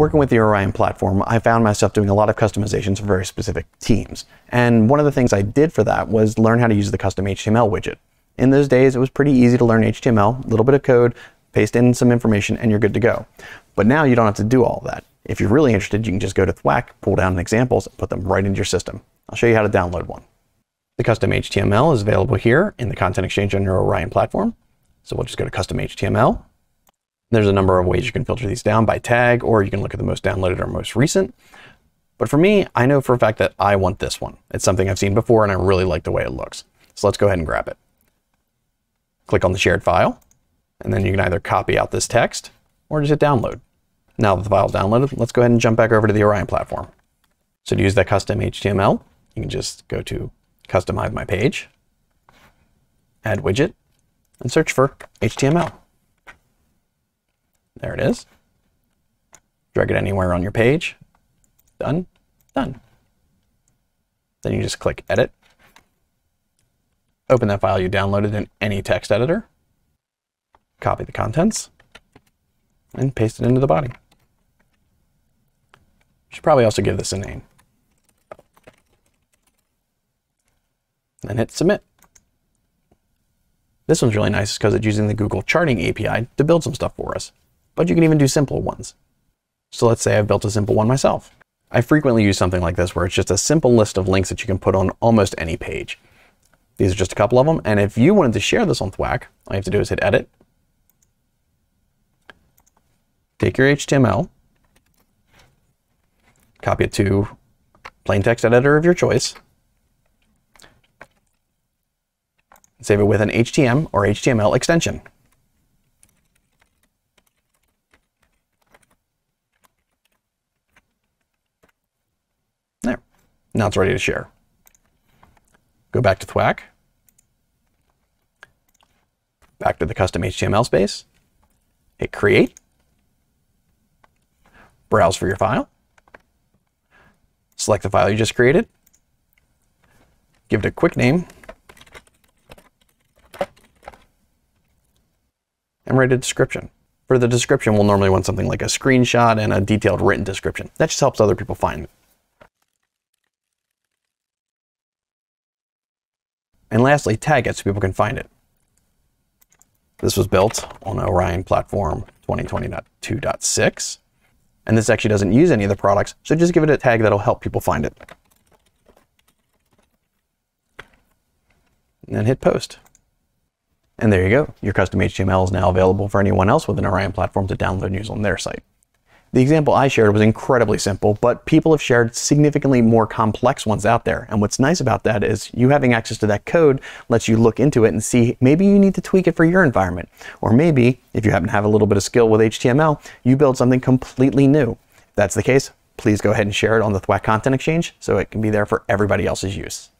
Working with the Orion platform, I found myself doing a lot of customizations for very specific teams. And one of the things I did for that was learn how to use the custom HTML widget. In those days, it was pretty easy to learn HTML, a little bit of code, paste in some information, and you're good to go. But now you don't have to do all that. If you're really interested, you can just go to Thwack, pull down examples, and put them right into your system. I'll show you how to download one. The custom HTML is available here in the Content Exchange on your Orion platform. So we'll just go to custom HTML, there's a number of ways you can filter these down by tag, or you can look at the most downloaded or most recent. But for me, I know for a fact that I want this one. It's something I've seen before and I really like the way it looks. So let's go ahead and grab it. Click on the shared file, and then you can either copy out this text or just hit download. Now that the file's downloaded, let's go ahead and jump back over to the Orion platform. So to use that custom HTML, you can just go to customize my page, add widget, and search for HTML. There it is. Drag it anywhere on your page. Done. Done. Then you just click Edit. Open that file you downloaded in any text editor. Copy the contents. And paste it into the body. You should probably also give this a name. Then hit Submit. This one's really nice because it's using the Google Charting API to build some stuff for us but you can even do simple ones. So let's say I've built a simple one myself. I frequently use something like this where it's just a simple list of links that you can put on almost any page. These are just a couple of them. And if you wanted to share this on Thwack, all you have to do is hit edit, take your HTML, copy it to plain text editor of your choice, save it with an HTML or HTML extension. Now it's ready to share. Go back to Thwack. Back to the custom HTML space. Hit create. Browse for your file. Select the file you just created. Give it a quick name. And write a description. For the description, we'll normally want something like a screenshot and a detailed written description. That just helps other people find it. And lastly, tag it so people can find it. This was built on Orion Platform 2022.6. And this actually doesn't use any of the products, so just give it a tag that'll help people find it. And then hit post. And there you go. Your custom HTML is now available for anyone else with an Orion platform to download and use on their site. The example I shared was incredibly simple, but people have shared significantly more complex ones out there. And what's nice about that is you having access to that code lets you look into it and see maybe you need to tweak it for your environment. Or maybe, if you happen to have a little bit of skill with HTML, you build something completely new. If that's the case, please go ahead and share it on the Thwack Content Exchange so it can be there for everybody else's use.